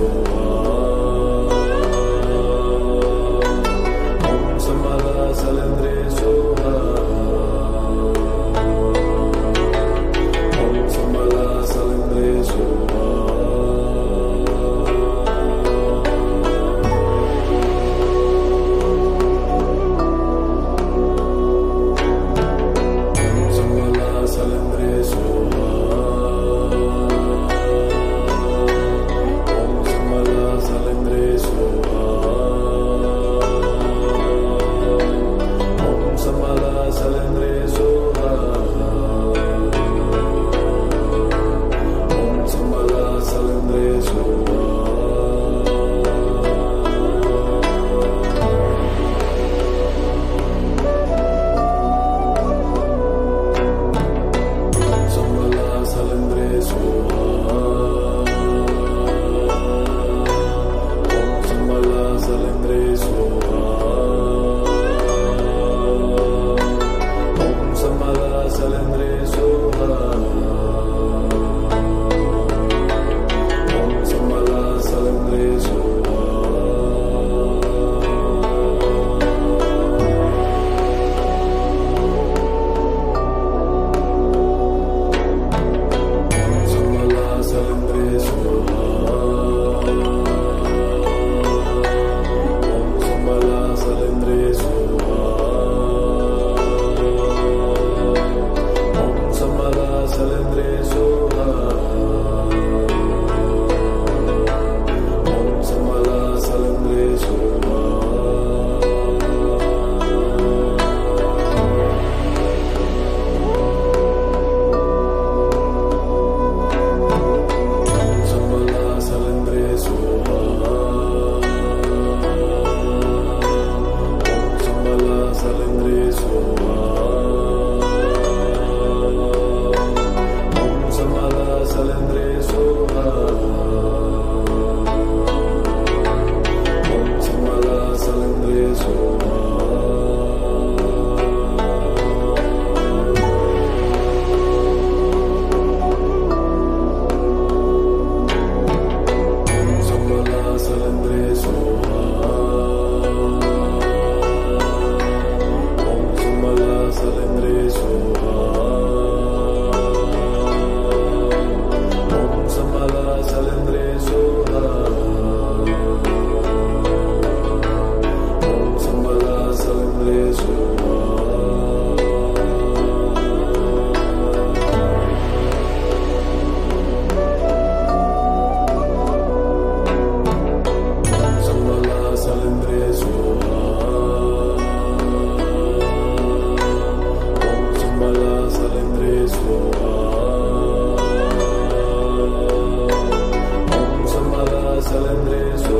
Lord. Andrés.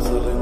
Jerusalem.